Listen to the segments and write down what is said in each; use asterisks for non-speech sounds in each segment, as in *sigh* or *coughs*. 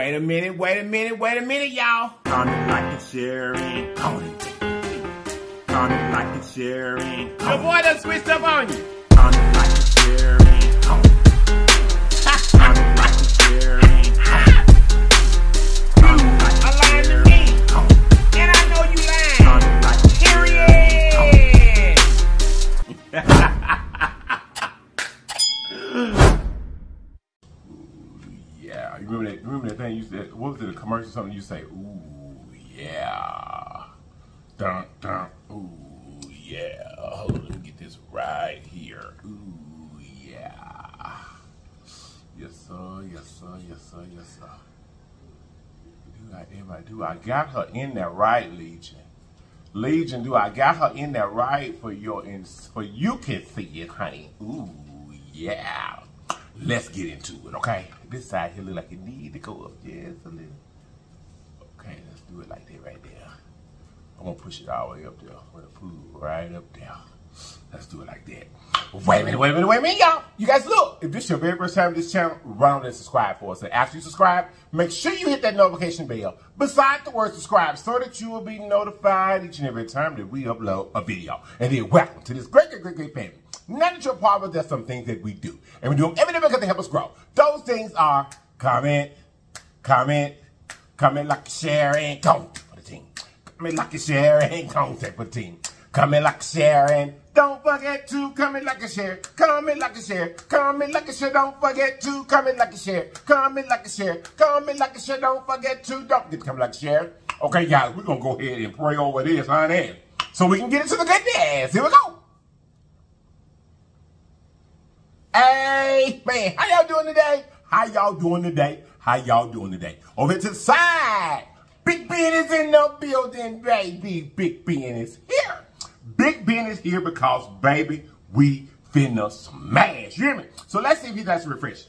Wait a minute, wait a minute, wait a minute, y'all. Comment, like, share, and comment. Comment, like, and share, and Your boy done switched up on you. Comment, like, share, and comment. Comment, like, and share, remember that? Thing you said? What was it? A commercial? Something you say? Ooh, yeah. Dun dun. Ooh, yeah. Hold on, let me get this right here. Ooh, yeah. Yes sir. Yes sir. Yes sir. Yes sir. Do I, everybody, do I got her in there right, Legion? Legion, do I got her in there right for your ins for you can see it, honey? Ooh, yeah. Let's get into it, okay? This side here look like it need to go up just a little. Okay, let's do it like that right there. I'm gonna push it all the way up there with the food right up there. Let's do it like that. Wait a minute, wait a minute, wait a minute, y'all. You guys look, if this is your very first time to this channel, run on and subscribe for us. And after you subscribe, make sure you hit that notification bell beside the word subscribe so that you will be notified each and every time that we upload a video. And then welcome to this great, great, great, great family. A of it, there's some things that we do. And we do them every day because they help us grow. Those things are comment, comment, comment, like, share, and comment for the team. Comment, like, share, and comment for the team. Comment, like, share, and don't forget to comment, like, and share. Comment, like, and share. Comment, like, and share. Don't forget to comment, like, and share. Comment, like, and share. Comment, like, and share. Don't forget to don't forget to comment, like, and share. Okay, guys, we're gonna go ahead and pray over this, honey, so we can get into the goodness. Here we go. Hey, man, how y'all doing today? How y'all doing today? How y'all doing today? Over to the side. Big Ben is in the building, baby. Big Ben is here. Big Ben is here because, baby, we finna smash. You hear me? So let's see if you to refresh.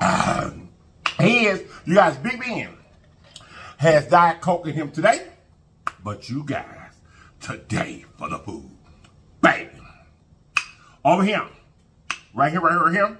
Um, he is, you guys, Big Ben has Diet Coke in him today. But you guys, today for the food. Baby. Over here. Right here, right here, right here.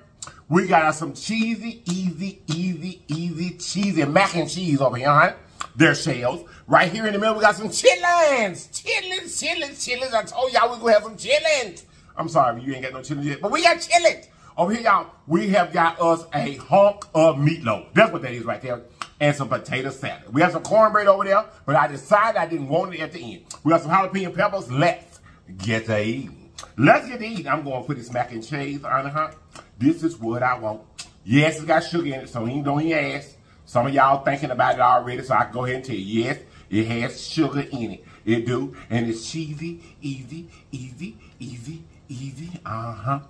We got some cheesy, easy, easy, easy, cheesy mac and cheese over here, huh? There's shells. Right here in the middle, we got some chitlins. Chitlins, chitlins, chitlins. I told y'all we gonna have some chitlins. I'm sorry, you ain't got no chitlins yet, but we got chitlins. Over here, y'all, we have got us a hunk of meatloaf. That's what that is right there. And some potato salad. We have some cornbread over there, but I decided I didn't want it at the end. We got some jalapeno peppers. Let's get to eating. Let's get to eating. I'm going for this mac and cheese, Honey Hunt. This is what I want. Yes, it's got sugar in it, so you don't ask. Some of y'all thinking about it already, so I can go ahead and tell you, yes, it has sugar in it. It do, and it's cheesy, easy, easy, easy, easy. Uh-huh.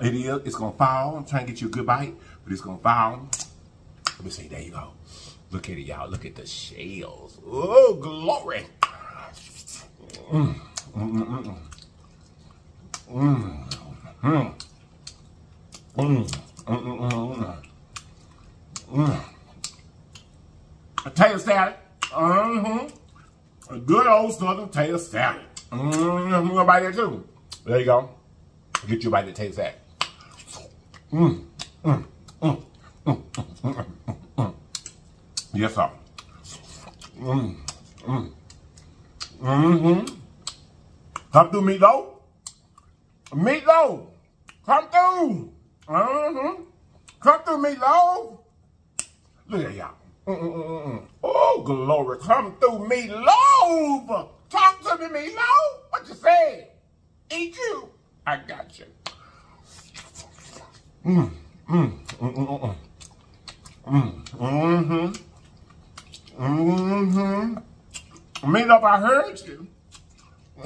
It is. It's gonna fall. I'm trying to get you a good bite, but it's gonna fall. Let me see. There you go. Look at it, y'all. Look at the shells. Oh, glory. Mm, mm, mm, mm, mm. Mm, mm, mm, mm, mm, mm. Potato salad. Mm-hmm. A good old southern tater salad. Mm-hmm. Gonna buy that too? There you go. Get you a bite of tater salad. Mm, mm, mm, mm, mm, mm, mm. Yes, sir. Mm, mm. Mm-hmm. Come through, meatloaf. Meatloaf. Come through. Mm-hmm. Come through, meatloaf. Look at y'all. Mm-mm-mm-mm. Oh, glory. Come through, meatloaf. Talk to me, meatloaf. What you say? Eat you. I got you. Mm, mm, mm, mm, mm. Mm, mm-hmm. Mm-hmm. up I heard you.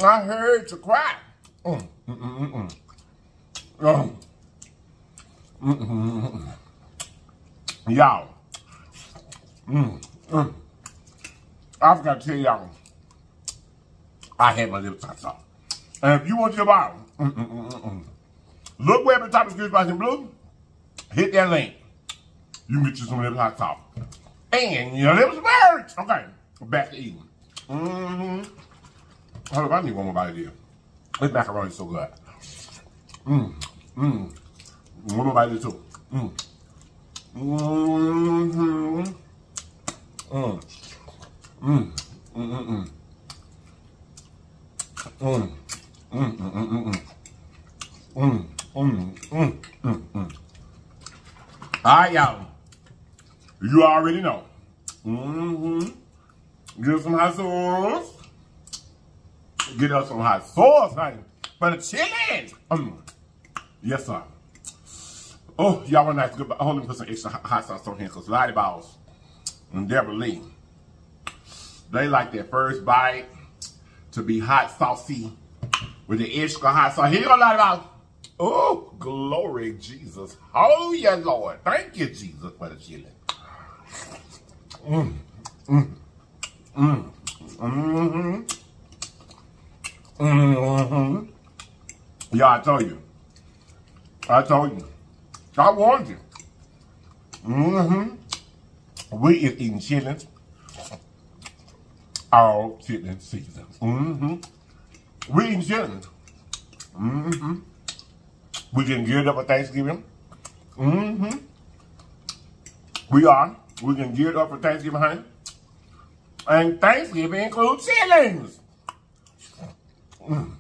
I heard you cry. Mm, mm, mm. Oh. Mm, mm, mm, mm. Y'all. Mm, mm. I forgot to tell y'all. I had my lips touched off. And if you want your bottle, mm, mm, mm, mm, look where at the top of the Spice in Blue. Hit that link. You can get you some LLIPS hot sauce. And your LLIPS merch. Okay, back to eating. Mm-hmm. Hold up, I need one more bite of this. This macaroni is so good. Mmm, mmm. One more bite of this too. Mm. Mm-hmm. Mm. Mm. Mm. Mm. Mm. Mm. Mm. Mm. Mm. Mm. Mm. Mm. Mm. Mm. All right, y'all. You already know. Mm-hmm. Get some hot sauce. Get us some hot sauce, honey. For the chicken. Mm. Yes, sir. Oh, y'all want nice good. Hold on, put some extra hot sauce on here because Lottie Boss and Deborah Lee, they like their first bite to be hot saucy with the extra hot sauce. Here you go, Lottie Boss. Oh, glory, Jesus. Oh, yeah, Lord. Thank you, Jesus, for the chili. Mmm. Mmm. Mmm. Mm-hmm. Mm-hmm. Yeah, I told you. I told you. I warned you. Mm-hmm. We is eating chitlins all chitlin season. Mm-hmm. We eating chitlins. Mm-hmm. We getting geared up for Thanksgiving. Mm-hmm. We are. We getting geared up for Thanksgiving, honey. And Thanksgiving includes chitlins. Mm.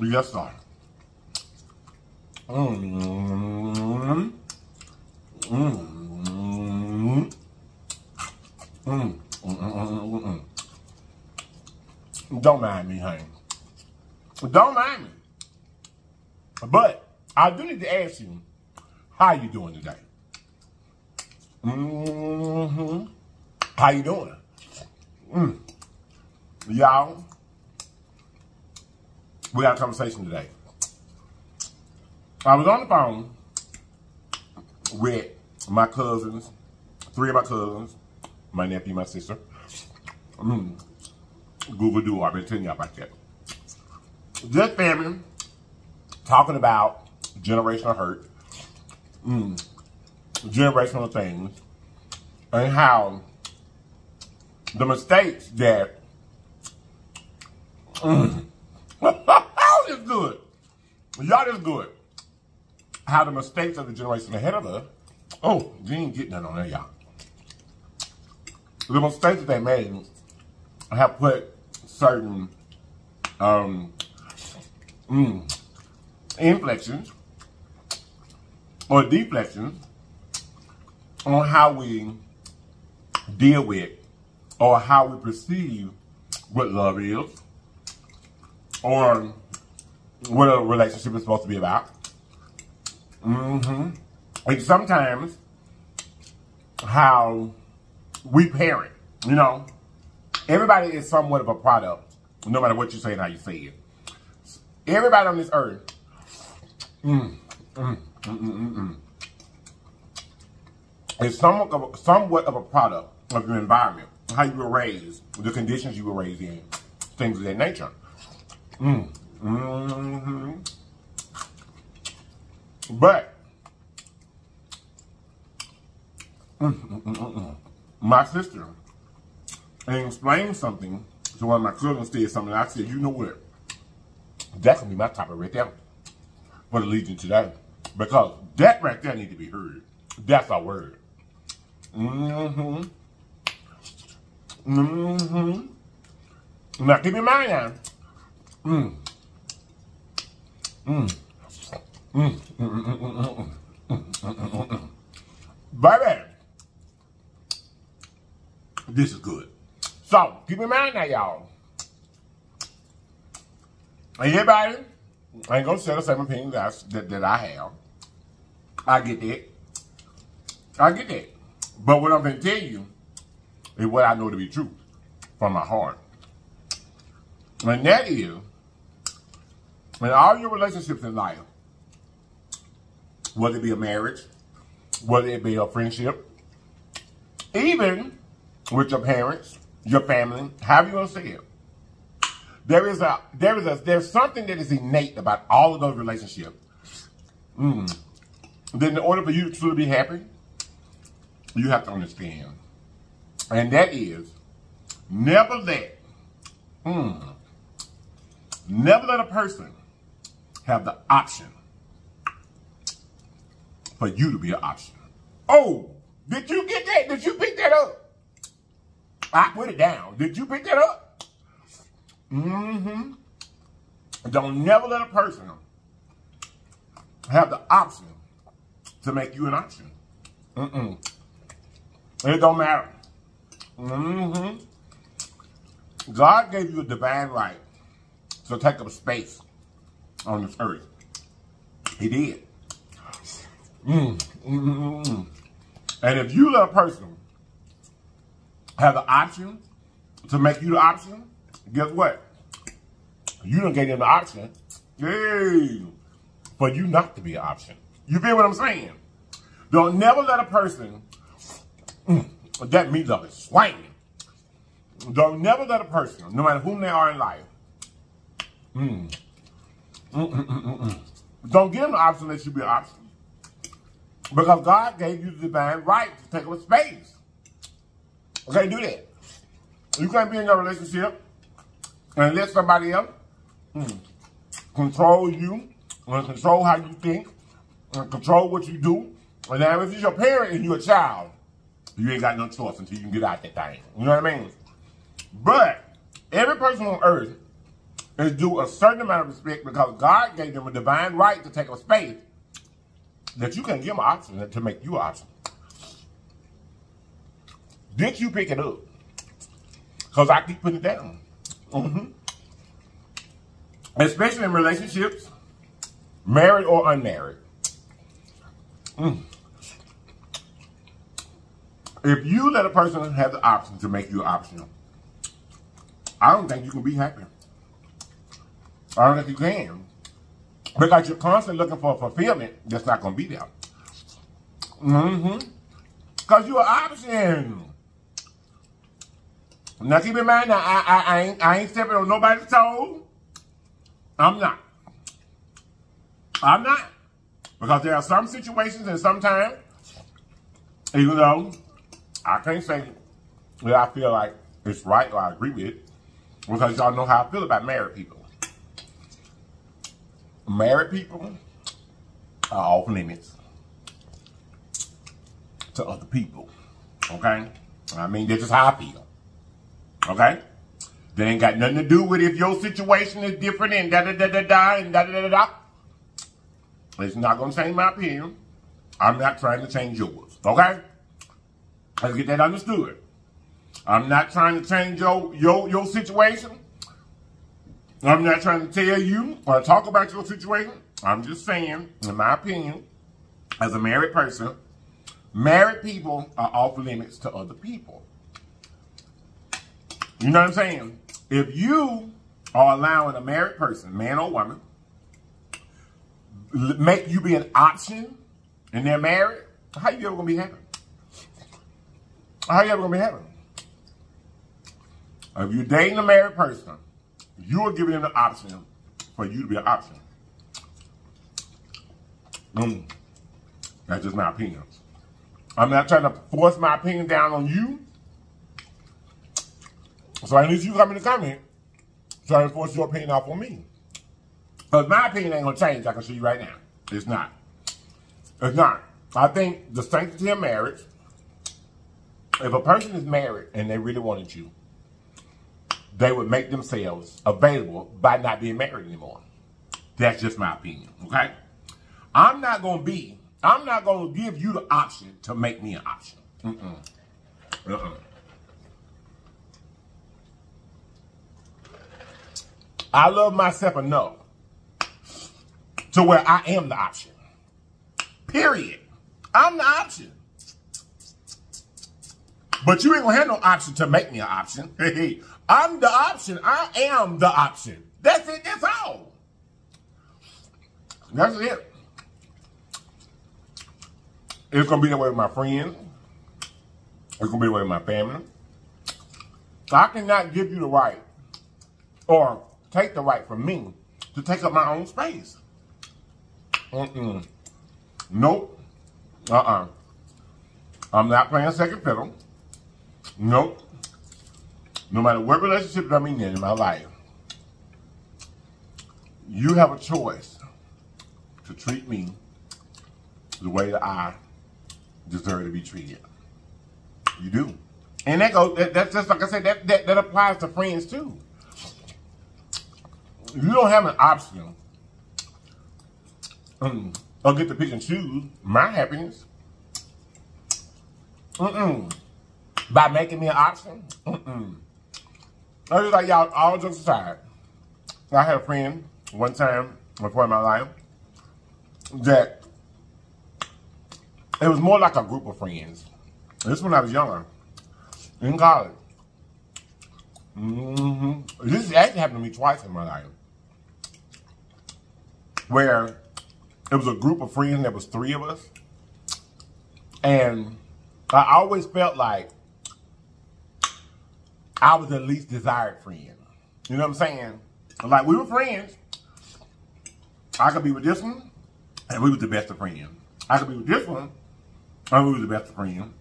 Yes, sir. Mm. Mm. Mm. Mm. Don't mind me, honey. Don't mind me. But I do need to ask you, how you doing today? Mm-hmm. How you doing? Mm. Y'all, we got a conversation today. I was on the phone with my cousins, three of my cousins, my nephew, my sister. Mm. Google do, I've been telling y'all about that. Just family, talking about generational hurt, mm. Generational things, and how the mistakes that *laughs* how is good. Y'all is good. How the mistakes of the generation ahead of us. Oh, you ain't getting that on there, y'all. The mistakes that they made have put certain um, mm, inflections or deflections on how we deal with or how we perceive what love is or what a relationship is supposed to be about. Mm-hmm. And sometimes how we parent, you know, everybody is somewhat of a product, no matter what you say and how you say it. Everybody on this earth, mm, mm, mm, mm, mm, is somewhat of, a, somewhat of a product of your environment, how you were raised, the conditions you were raised in, things of that nature. Mm. Mm-hmm. But mm, mm, mm, my sister explained something to one of my cousins said something. I said, you know what? That can be my topic right there for the Legion today. Because that right there need to be heard. That's our word. Mm-hmm. Mm-hmm. Now keep in mind now. Mm. Mm. Mm. Mm. Baby, this is good. So, keep in mind now, y'all. Everybody I ain't gonna say the same opinion that, that, that I have. I get that. I get that. But what I'm gonna tell you is what I know to be true from my heart. And that is in all your relationships in life, whether it be a marriage, whether it be a friendship, even with your parents, your family, however you want to say it, there is a there is a there's something that is innate about all of those relationships. Mm. Then in order for you to be happy, you have to understand. And that is never let mm, never let a person have the option for you to be an option. Oh, did you get that? Did you pick that up? I put it down. Did you pick that up? Mm-hmm. Don't never let a person have the option to make you an option. Mm-mm. It don't matter. Mm-hmm. God gave you a divine right to take up space on this earth. He did. Mm. And if you let a person have the option to make you the option, guess what? You don't get them the option. Hey, for you not to be an option. You feel what I'm saying? Don't never let a person mm, that means of it swinging. Don't never let a person, no matter whom they are in life, mm, mm, don't give them the option that should be an option. Because God gave you the divine right to take up space. Can't do that. You can't be in a relationship and let somebody else mm, control you and control how you think and control what you do. And now if it's your parent and you're a child, you ain't got no choice until you can get out that thing. You know what I mean? But every person on earth is due a certain amount of respect because God gave them a divine right to take up space that you can give them an option to make you an option. Did you pick it up? Because I keep putting it down. Mm-hmm. Especially in relationships, married or unmarried. Mm. If you let a person have the option to make you optional, I don't think you can be happy. I don't think you can. Because you're constantly looking for fulfillment that's not going to be there. Mm-hmm. Because you're an option. Now keep in mind, now, I, I, I, ain't, I ain't stepping on nobody's toes. I'm not. I'm not. Because there are some situations and sometimes, even though I can't say that I feel like it's right or I agree with it, because y'all know how I feel about married people. Married people are off limits to other people. Okay? I mean, that's just how I feel. Okay? That ain't got nothing to do with if your situation is different and da da da da da and da da da da. It's not gonna change my opinion. I'm not trying to change yours. Okay? Let's get that understood. I'm not trying to change your your your situation. I'm not trying to tell you or talk about your situation. I'm just saying, in my opinion, as a married person, married people are off limits to other people. You know what I'm saying? If you are allowing a married person, man or woman, make you be an option and they're married, how you ever gonna be happy? How you ever gonna be happy? If you're dating a married person, you are giving them the option for you to be an option. Mm. That's just my opinion. I'm not trying to force my opinion down on you. So at least you come in the comment trying to force your opinion off on me. Because my opinion ain't going to change, I can show you right now. It's not. It's not. I think the sanctity of marriage, if a person is married and they really wanted you, they would make themselves available by not being married anymore. That's just my opinion, okay? I'm not going to be, I'm not going to give you the option to make me an option. Mm-mm. Uh-uh. I love myself enough to where I am the option. Period. I'm the option. But you ain't gonna have no option to make me an option. *laughs* I'm the option. I am the option. That's it. That's all. That's it. It's gonna be that way with my friends. It's gonna be the way with my family. I cannot give you the right or take the right from me to take up my own space. Mm-mm. Nope. Uh-uh. I'm not playing second fiddle. Nope. No matter what relationship I'm in in my life, you have a choice to treat me the way that I deserve to be treated. You do. And that goes, that, that's just like I said, that, that, that applies to friends too. You don't have an option um, or get to pick and choose my happiness. Mm-mm. By making me an option. Mm-mm. I was like, y'all, all jokes aside, I had a friend one time before in my life that it was more like a group of friends. This when I was younger, in college. Mm-hmm. This actually happened to me twice in my life, where it was a group of friends. There was three of us, and I always felt like I was the least desired friend. You know what I'm saying? Like we were friends. I could be with this one, and we was the best of friends. I could be with this one, and we was the best of friends.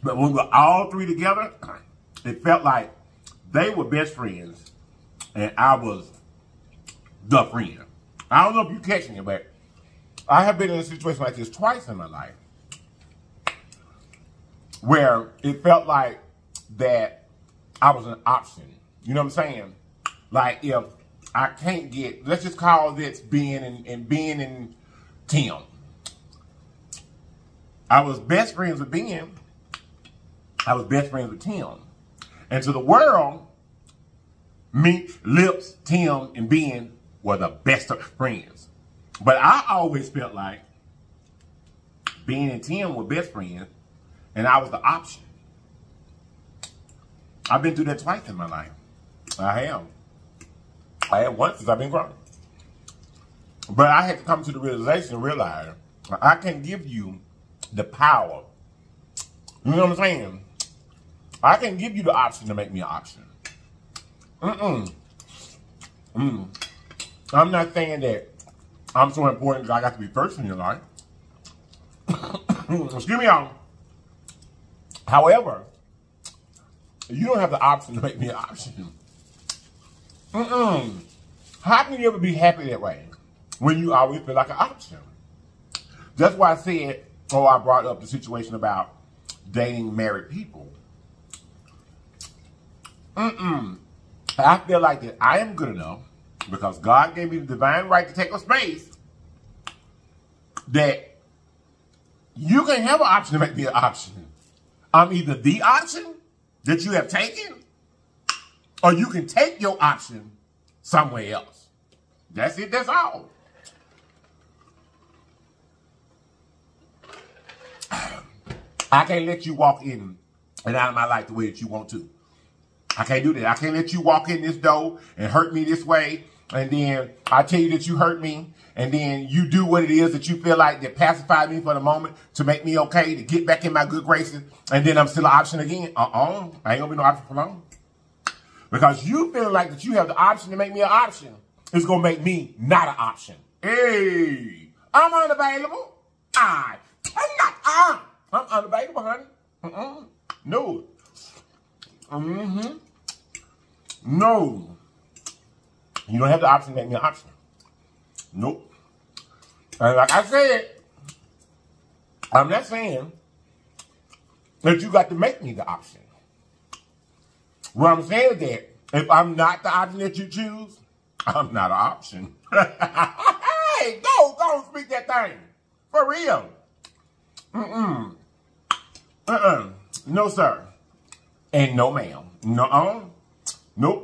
But when we were all three together, *clears throat* it felt like they were best friends, and I was the friend. I don't know if you catch me, but I have been in a situation like this twice in my life, where it felt like that I was an option. You know what I'm saying? Like if I can't get, let's just call this Ben and, and Ben in Tim. I was best friends with Ben. I was best friends with Tim. And to the world, me, LLIPS, Tim, and Ben were the best of friends. But I always felt like Ben and Tim were best friends, and I was the option. I've been through that twice in my life. I have. I have once since I've been grown. But I had to come to the realization realize I can give you the power. You know what I'm saying? I can give you the option to make me an option. Mm-mm. Mm. I'm not saying that I'm so important that I got to be first in your life. *coughs* Excuse me, y'all. However, you don't have the option to make me an option. Mm-mm. How can you ever be happy that way when you always feel like an option? That's why I said, oh, I brought up the situation about dating married people. Mm-mm. I feel like that I am good enough because God gave me the divine right to take a space that you can have an option to make me an option. I'm either the option that you have taken or you can take your option somewhere else. That's it, that's all. I can't let you walk in and out of my life the way that you want to. I can't do that. I can't let you walk in this door and hurt me this way. And then I tell you that you hurt me. And then you do what it is that you feel like that pacify me for the moment to make me okay, to get back in my good graces. And then I'm still an option again. Uh-uh. I ain't gonna be no option for long. Because you feel like that you have the option to make me an option. It's gonna make me not an option. Hey, I'm unavailable. I cannot. Uh, I'm unavailable, honey. Uh-uh. No. Mm-hmm. No. You don't have the option to make me an option. Nope. And like I said, I'm not saying that you got to make me the option. What I'm saying is that if I'm not the option that you choose, I'm not an option. *laughs* hey, go, go speak that thing. For real. Mm-mm. Uh-uh. No, sir. And no, ma'am. No-uh. Nope.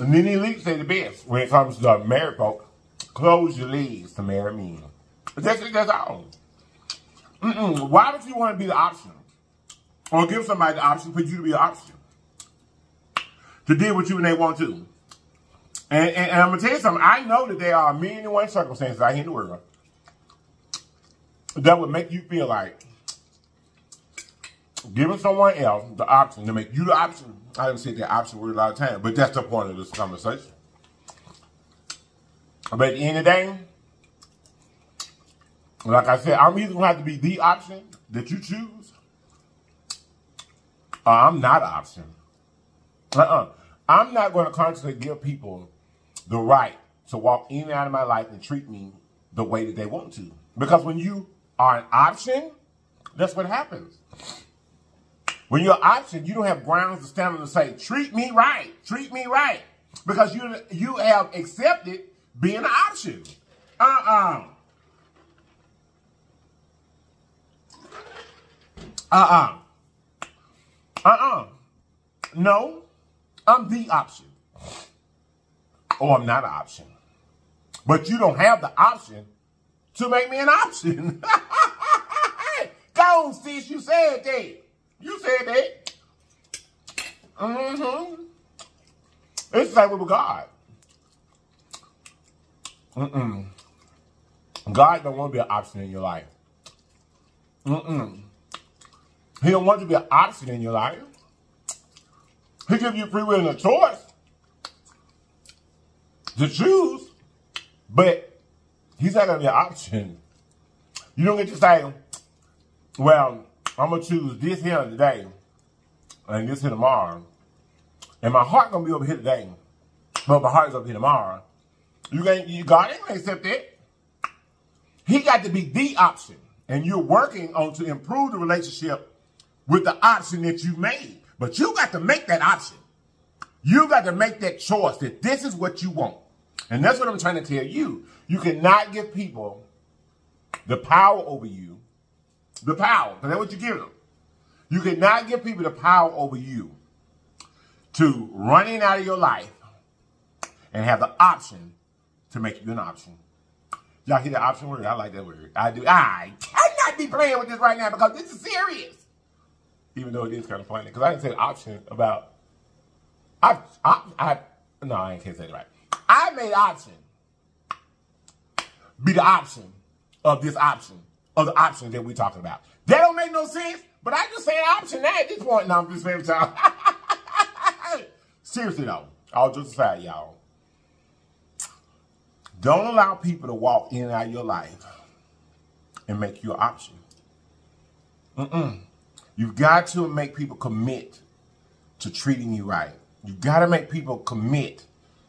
Nene Leakes say the best when it comes to married folk. Close your legs to marry men. That's that's all. Mm-mm. Why would you want to be the option? Or give somebody the option for you to be the option? To deal with you when they want to. And, and, and I'm going to tell you something. I know that there are many and one circumstances out here in the world that would make you feel like giving someone else the option to make you the option. I didn't say that option word a lot of times, but that's the point of this conversation. But at the end of the day, like I said, I'm either going to have to be the option that you choose, or I'm not option. Uh-uh. I'm not going to constantly give people the right to walk in and out of my life and treat me the way that they want to. Because when you are an option, that's what happens. When you're an option, you don't have grounds to stand and say, treat me right, treat me right. Because you you have accepted being an option. Uh-uh. Uh-uh. Uh-uh. No, I'm the option. Or I'm not an option. But you don't have the option to make me an option. *laughs* Go sis, you said that. You said that. Mm-hmm. It's the same with God. Mm-mm. God don't want to be an option in your life. Mm-mm. He don't want to be an option in your life. He gives you free will and a choice to choose, but he's not going to be an option. You don't get to say, well, I'm going to choose this here today and this here tomorrow. And my heart going to be over here today, but my heart is over here tomorrow. You ain't, you, God ain't going to accept that. He got to be the option. And you're working on to improve the relationship with the option that you made. But you got to make that option. You got to make that choice that this is what you want. And that's what I'm trying to tell you. You cannot give people the power over you. The power. That's what you give them. You cannot give people the power over you to running out of your life and have the option to make you an option. Y'all hear the option word? I like that word. I do. I cannot be playing with this right now because this is serious. Even though it is kind of funny. Because I didn't say option about. I, I, I, no, I can't say it right. I made option be the option of this option, of the option that we're talking about. That don't make no sense, but I just say option at this point. Now I'm just saying time. *laughs* Seriously though, all just aside, y'all. Don't allow people to walk in and out of your life and make you an option. Mm-mm. You've got to make people commit to treating you right. You've got to make people commit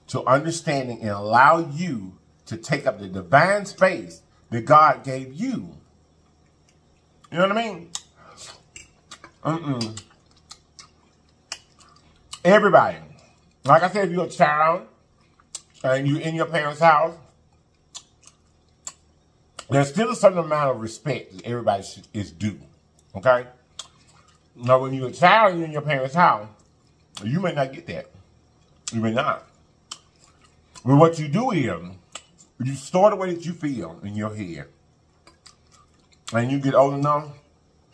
to understanding and allow you to take up the divine space that God gave you. You know what I mean? Mm-mm. Everybody. Like I said, if you're a child and you're in your parents' house, there's still a certain amount of respect that everybody is due. Okay? Now, when you're a child and you're in your parents' house, you may not get that. You may not. But what you do is, you store the way that you feel in your head. And you get old enough,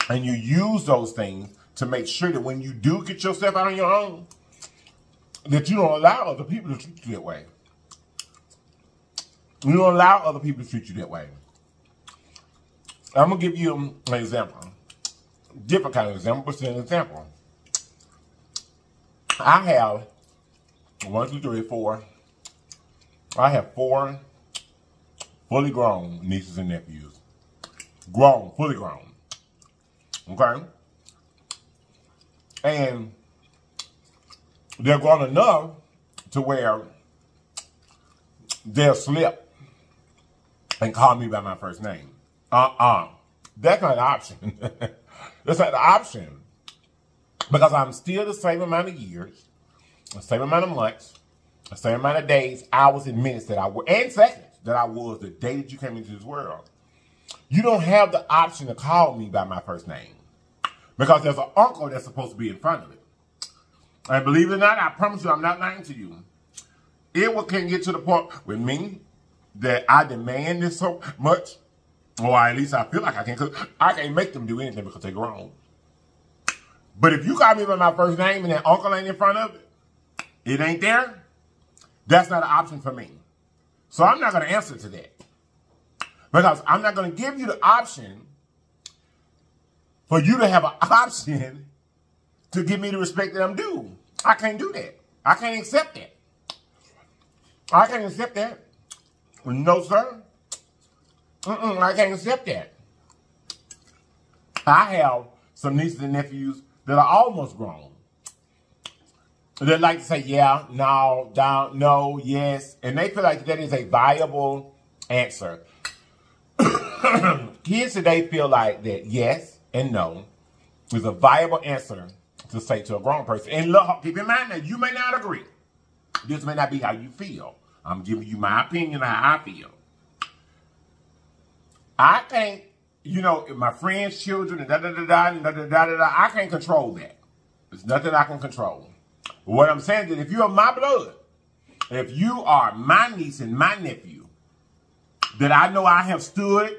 and you use those things to make sure that when you do get yourself out on your own, that you don't allow other people to treat you that way. You don't allow other people to treat you that way. I'm gonna give you an example. Different kind of example, but still an example. I have one, two, three, four. I have four fully grown nieces and nephews. Grown, fully grown. Okay? And they're grown enough to where they'll slip and call me by my first name. Uh-uh. That's not an option. *laughs* That's not an option. Because I'm still the same amount of years, the same amount of months, the same amount of days, hours, and minutes that I were, and seconds that I was the day that you came into this world. You don't have the option to call me by my first name. Because there's an uncle that's supposed to be in front of it. And believe it or not, I promise you, I'm not lying to you. It can get to the point with me that I demand this so much, or at least I feel like I can, cause I can't make them do anything because they're grown. But if you call me by my first name and that uncle ain't in front of it, it ain't there, that's not an option for me. So I'm not going to answer to that. Because I'm not going to give you the option for you to have an *laughs* option to give me the respect that I'm due. I can't do that. I can't accept that. I can't accept that. No, sir. Mm-mm, I can't accept that. I have some nieces and nephews that are almost grown. They like to say, yeah, no, down, no, yes. And they feel like that is a viable answer. *coughs* kids today feel like that yes and no is a viable answer to say to a grown person. And look, keep in mind that you may not agree. This may not be how you feel. I'm giving you my opinion how I feel. I can't, you know, my friends' children and da da da da da da da da da, I can't control that. There's nothing I can control. What I'm saying is that if you are my blood, if you are my niece and my nephew, that I know I have stood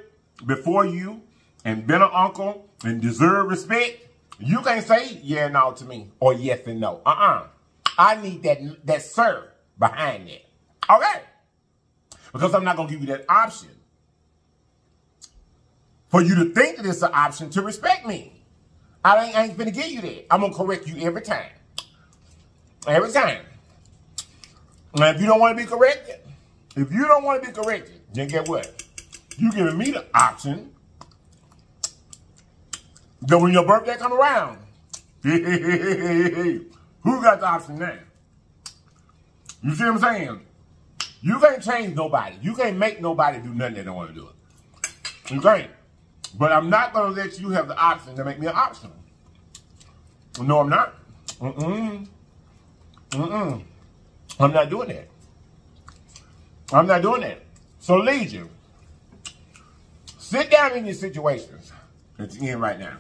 before you and been an uncle and deserve respect, you can't say yeah and no to me or yes and no. Uh-uh. I need that that sir behind that. Okay? Because I'm not going to give you that option. For you to think that it's an option to respect me. I ain't, I ain't finna give you that. I'm going to correct you every time. Every time. Now, if you don't want to be corrected, if you don't want to be corrected, then get what? You giving me the option that when your birthday come around, *laughs* who got the option now? You see what I'm saying? You can't change nobody. You can't make nobody do nothing they don't want to do it. You can't. But I'm not going to let you have the option to make me an option. No, I'm not. Mm-mm. Mm-mm. I'm not doing that. I'm not doing that. So, Legion, sit down in your situations at the end right now.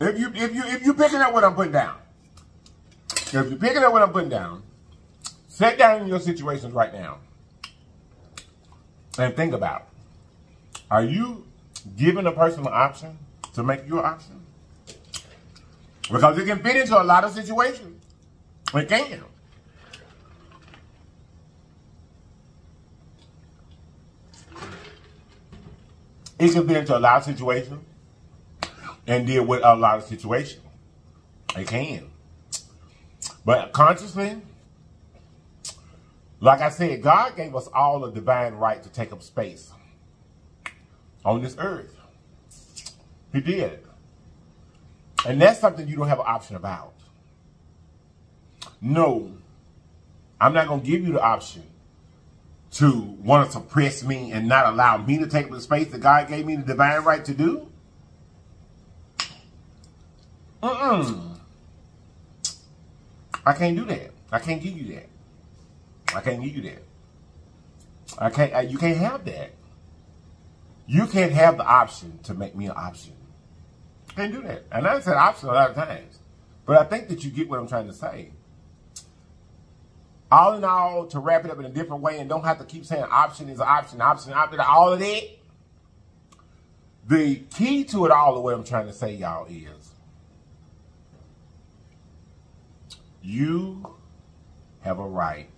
If you if you if you picking up what I'm putting down, if you're picking up what I'm putting down, sit down in your situations right now and think about: Are you giving a person an option to make you an option? Because it can fit into a lot of situations. It can. It can fit into a lot of situations and deal with a lot of situations. It can. But consciously, like I said, God gave us all a divine right to take up space on this earth. He did. And that's something you don't have an option about. No, I'm not going to give you the option to want to suppress me and not allow me to take the space that God gave me the divine right to do. Mm-mm. I can't do that. I can't give you that. I can't give you that. I can't. I, you can't have that. You can't have the option to make me an option. Can't do that. And I said option a lot of times, but I think that you get what I'm trying to say. All in all, to wrap it up in a different way and don't have to keep saying option is option, option, option, all of that. The key to it all, the way I'm trying to say, y'all, is you have a right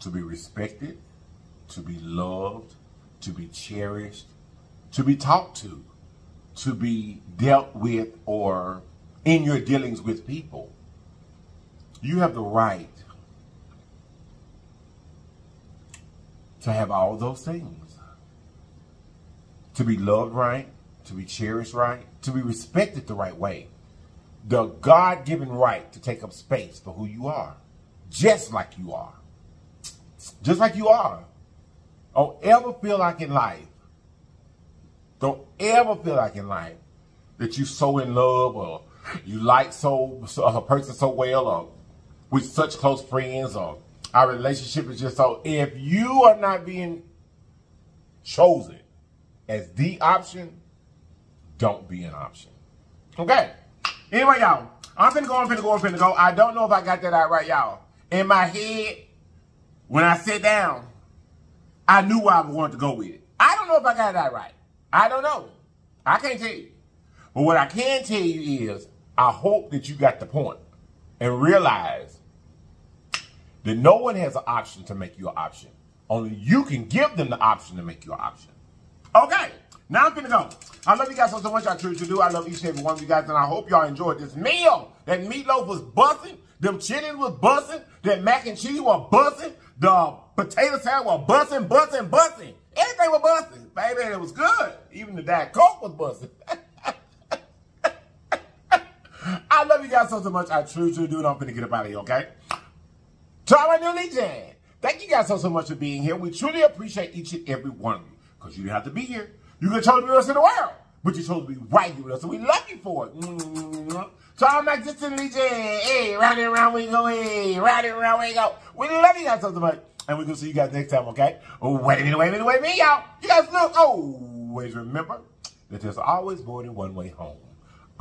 to be respected, to be loved, to be cherished, to be talked to, to be dealt with or in your dealings with people. You have the right to have all those things. To be loved right, to be cherished right, to be respected the right way. The God given right to take up space for who you are, just like you are. Just like you are. Don't ever feel like in life, don't ever feel like in life that you so in love or you like so, so a person so well or with such close friends or our relationship is just so. If you are not being chosen as the option, don't be an option. Okay. Anyway, y'all, I'm finna go, I'm finna go, I'm finna go. I don't know if I got that out right, y'all. In my head, when I sit down, I knew where I wanted to go with it. I don't know if I got that right. I don't know. I can't tell you. But what I can tell you is, I hope that you got the point and realize that no one has an option to make you an option. Only you can give them the option to make you an option. Okay, now I'm gonna go. I love you guys so, so much. I truly do. I love each and every one of you guys, and I hope y'all enjoyed this meal. That meatloaf was busting. Them chitlins was busting. That mac and cheese was busting. The potato salad was busting, busting, busting. Everything was busting. Baby, it was good. Even the Diet Coke was busting. *laughs* I love you guys so, so much. I truly, truly do. And I'm to get up out of here, okay? To our new legion, thank you guys so, so much for being here. We truly appreciate each and every one of you because you didn't have to be here. You could chose to be with us in the world, but you chose to be right here with us, and we love you for it. So I'm like, just in Legion, hey, round and round we go, hey, round and round we go. We love you guys so much, and we're gonna see you guys next time, okay? Oh, wait a minute, wait a minute, wait a minute, y'all. You guys look, always remember that there's always more than one way home.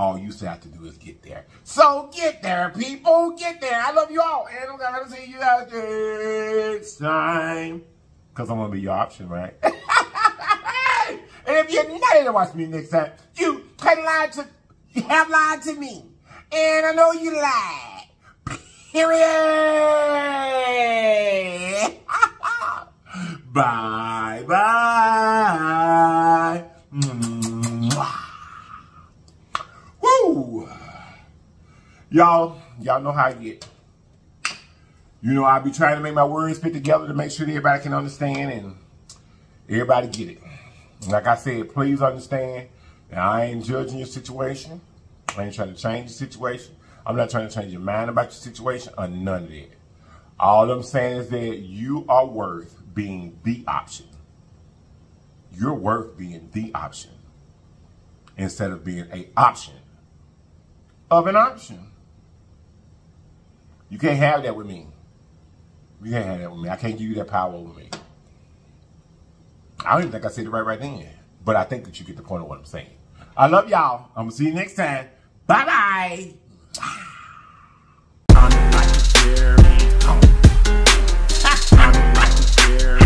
All you have to do is get there. So get there, people. Get there. I love you all. And I'm going to see you guys next time. Because I'm going to be your option, right? *laughs* and if you're not to watch me next time, you can lie to, you have lied to me. And I know you lied. Period. *laughs* bye bye. Y'all, y'all know how I get. You know, I be trying to make my words fit together to make sure that everybody can understand and everybody get it. Like I said, please understand that I ain't judging your situation. I ain't trying to change the situation. I'm not trying to change your mind about your situation or none of that. All I'm saying is that you are worth being the option. You're worth being the option instead of being a option of an option. You can't have that with me. You can't have that with me. I can't give you that power over me. I don't even think I said it right right then. But I think that you get the point of what I'm saying. I love y'all. I'm going to see you next time. Bye-bye. Bye. *laughs*